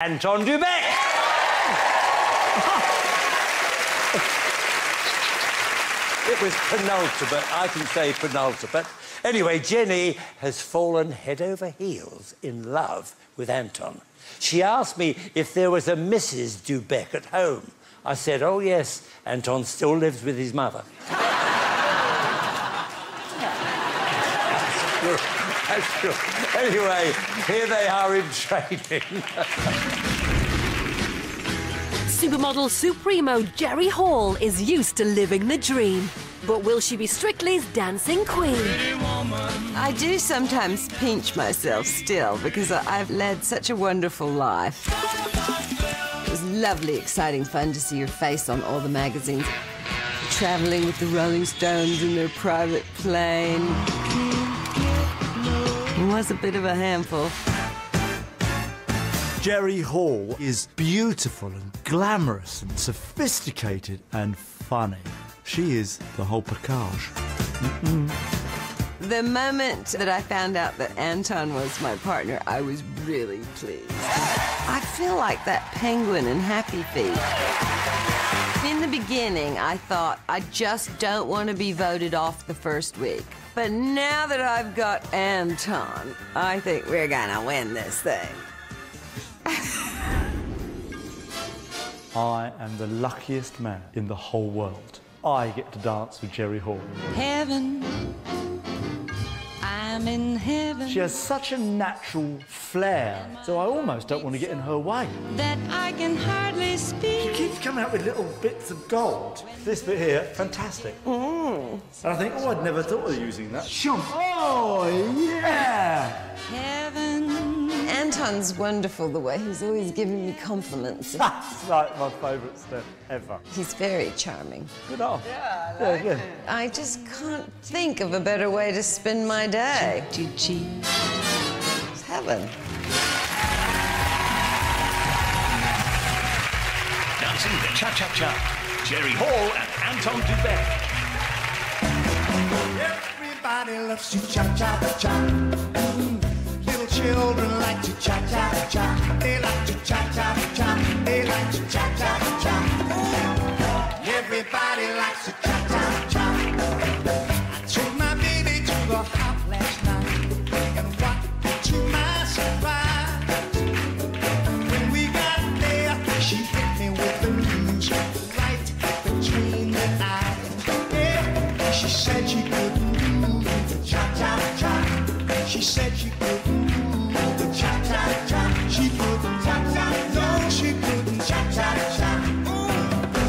Anton Du Beke. it was penultimate. I can say penultimate. Anyway, Jenny has fallen head over heels in love with Anton. She asked me if there was a Mrs. Du Beke at home. I said, oh, yes, Anton still lives with his mother. That's true. Anyway, here they are in training. Supermodel Supremo Jerry Hall is used to living the dream. But will she be Strictly's dancing queen? I do sometimes pinch myself still because I've led such a wonderful life. It was lovely, exciting fun to see your face on all the magazines. Traveling with the Rolling Stones in their private plane. Was a bit of a handful. Jerry Hall is beautiful and glamorous and sophisticated and funny. She is the whole package. The moment that I found out that Anton was my partner, I was really pleased. I feel like that penguin in Happy Feet. In the beginning, I thought, I just don't want to be voted off the first week. But now that I've got Anton, I think we're gonna win this thing. I am the luckiest man in the whole world. I get to dance with Jerry Hall. Heaven, I'm in heaven. She has such a natural flair, so I almost don't want to get in her way. That I can hardly speak. She keeps coming out with little bits of gold. This bit here, fantastic. Mm. And I think, oh, I'd never thought of using that. Shump. Oh, yeah! Heaven, Anton's wonderful the way he's always giving me compliments. That's like my favourite step ever. He's very charming. Good on. Yeah, I like yeah, I just can't think of a better way to spend my day. Chi-chi. It's heaven. Dancing the cha-cha-cha. Jerry Hall and Anton Du Beke. Everybody loves to cha She said she couldn't do the cha cha cha. She couldn't cha cha. No, she couldn't cha cha cha.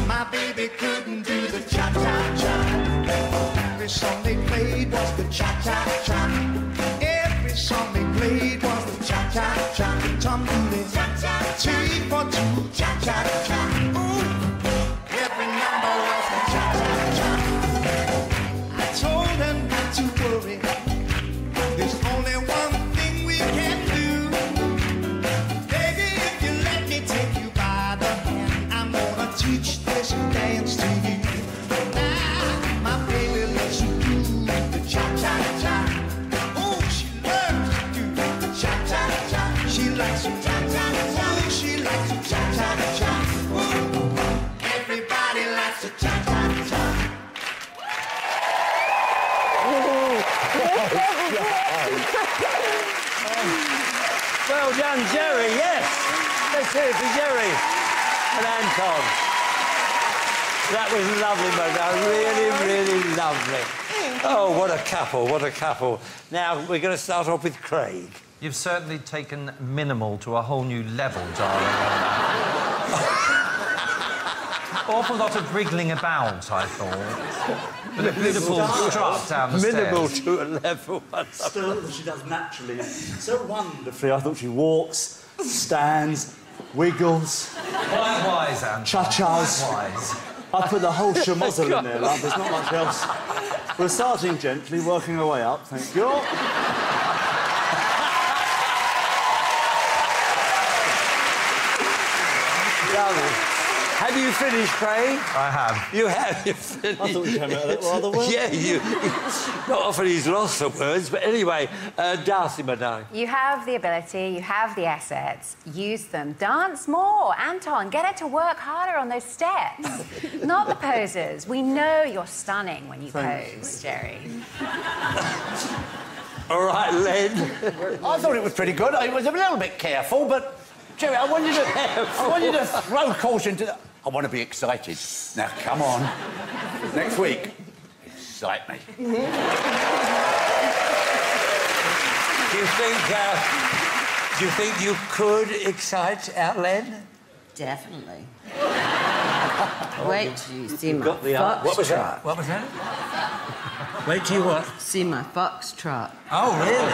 My baby couldn't do the cha cha cha. Every song they played was the cha cha cha. Well done, Jerry, yes. Let's hear it for Jerry and Anton. That was lovely, Mona. Really, really lovely. Oh, what a couple, what a couple. Now, we're going to start off with Craig. You've certainly taken minimal to a whole new level, darling. Awful lot of wriggling about, I thought. With a beautiful strut down the Minimal stairs. to a level. Still, she does naturally, so wonderfully. I thought she walks, stands, wiggles, Quite wise, Anton. cha-chas. Quite wise. I put the whole schmozzle in there, love. There's not much else. We're starting gently, working our way up. Thank you. Lovely. Have you finished, Craig? I have. You have. You finished. I thought you came out of that rather well. Yeah, you. Not often he's lost the words, but anyway, uh, Darcey, my darling. You have the ability, you have the assets, use them. Dance more. Anton, get her to work harder on those steps. Not the poses. We know you're stunning when you pose, Jerry. All right, Len. I thought it was pretty good. I was a little bit careful, but Jerry, I want you to, I want you to throw caution to the. I want to be excited. Now, come on. Next week, excite me. Do you think? Uh, do you think you could excite our Len? Definitely. Wait till you see my Got the art. What was that? What was that? Wait till you what? See my foxtrot. Oh, really?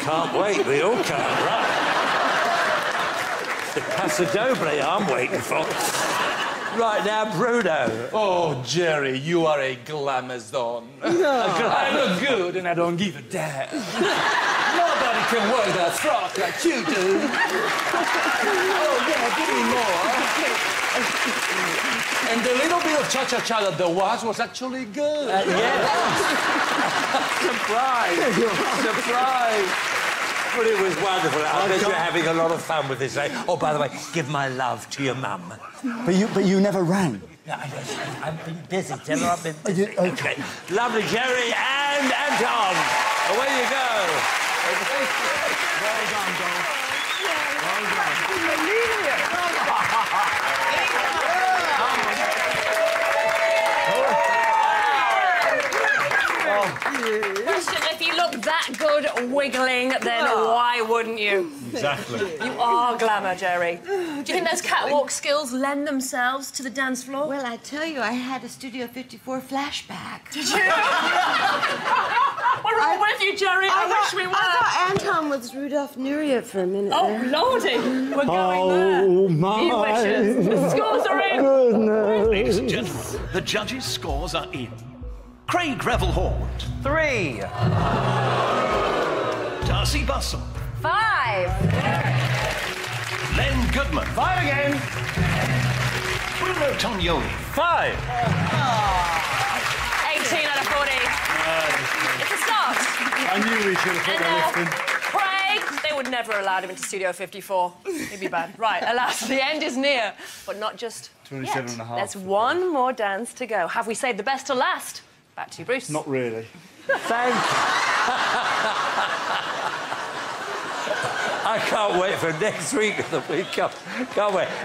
can't wait. We all can't, right? The Paso Doble I'm waiting for. Right now, Bruno. Oh, Jerry, you are a glamazon. I look good and I don't give a damn. Nobody can wear that frock like you do. oh, yeah, give me more. and the little bit of cha-cha-cha that there was was actually good. Uh, yeah. Surprise! Surprise! But it was wonderful. I bet you're having a lot of fun with this. Eh? Oh, by the way, give my love to your mum. But you, but you never rang. Yeah, I, I've been busy. Tell her I've been you- busy. okay. Lovely, Jerry and Anton. Away you go. Question, if you look that good wiggling, then ah. why wouldn't you? Exactly. You are glamour, Jerry. Do you think those catwalk skills lend themselves to the dance floor? Well, I tell you, I had a Studio 54 flashback. Did you? We're all with you, Jerry. I, wish we were. I thought Anton was Rudolph Nureyev for a minute Oh, there. lordy. We're going oh, there. Oh, my He wishes. The scores are in. goodness. Ladies and gentlemen, the judges' scores are in. Craig Revel Horwood, Three. Darcey Bussell, Five. Len Goodman, Five again. Bruno Tonioli, Five. 18 out of 40. It's a start. I knew we should have put that now, in. Craig, they would never allowed him into Studio 54. He'd be bad. Right, alas, the end is near. But not just 27 yet. and a half. There's one more dance to go. Have we saved the best to last? Back to you, Bruce. Not really. Thank you. I can't wait for next week or the week. Can't, can't wait.